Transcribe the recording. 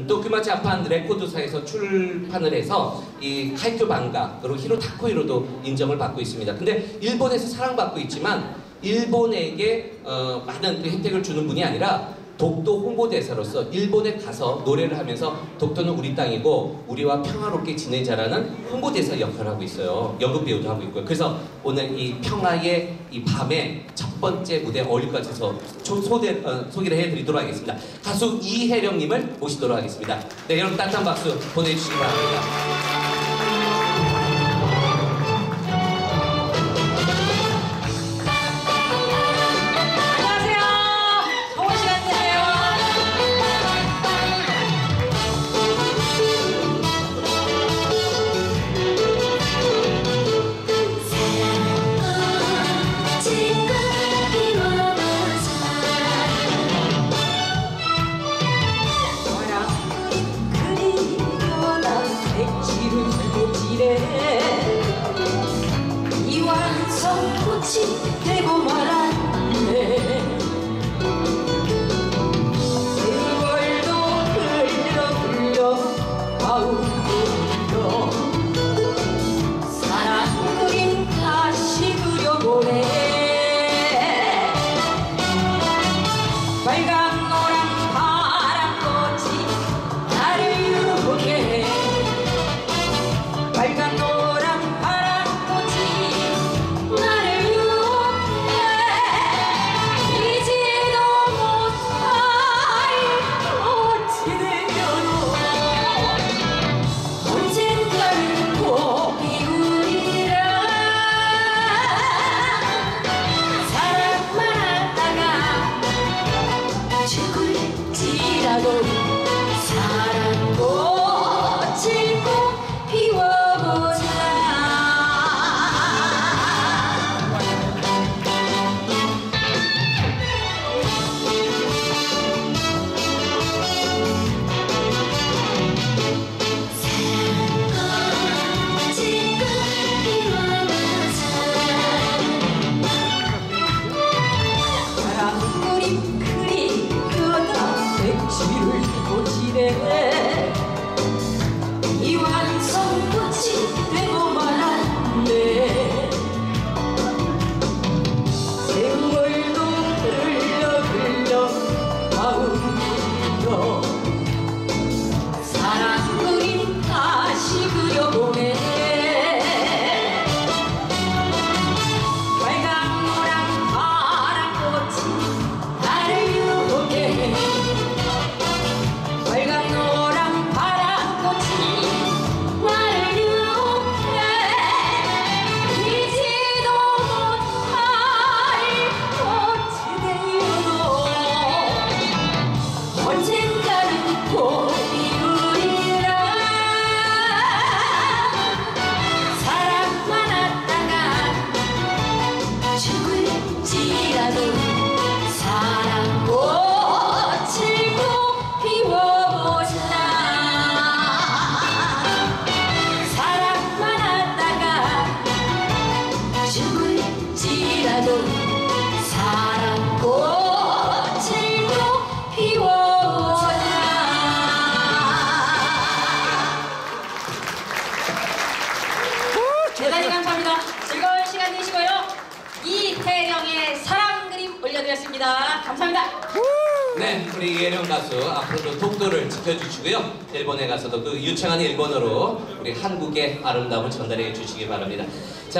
음, 또 그마치 아판 레코드사에서 출판을 해서 이 카이토 방가 그리고 히로 타코히로도 인정을 받고 있습니다. 근데 일본에서 사랑받고 있지만 일본에게 어, 많은 그 혜택을 주는 분이 아니라 독도 홍보대사로서 일본에 가서 노래를 하면서 독도는 우리 땅이고 우리와 평화롭게 지내자라는 홍보대사 역할을 하고 있어요. 연극 배우도 하고 있고요. 그래서 오늘 이 평화의 이 밤에 첫 번째 무대 어울릴 것 같아서 초- 소개, 어, 소개를 해드리도록 하겠습니다. 가수 이혜령님을 모시도록 하겠습니다. 네, 여러분 따뜻한 박수 보내주시기 바랍니다. 올려드렸습니다. 감사합니다. 네, 우리 이혜령 가수 앞으로도 독도를 지켜주시고요. 일본에 가서도 그 유창한 일본어로 우리 한국의 아름다움을 전달해 주시기 바랍니다. 자,